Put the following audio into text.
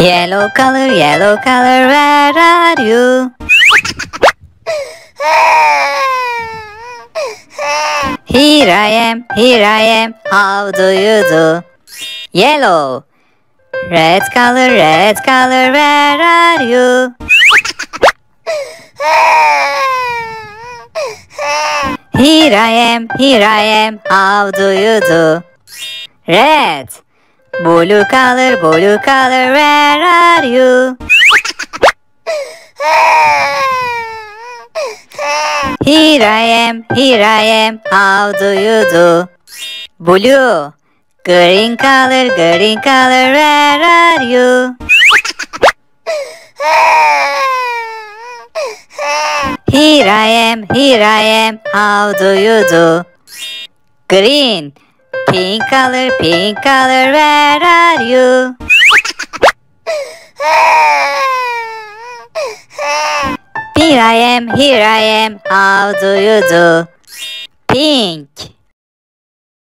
Yellow color, yellow color, where are you? Here I am, here I am, how do you do? Yellow. Red color, red color, where are you? Here I am, here I am, how do you do? Red. Blue color, blue color, where are you? Here I am, here I am, how do you do? Blue. Green color, green color, where are you? Here I am, here I am, how do you do? Green. Pink color, pink color, where are you? Here I am, here I am, how do you do? Pink.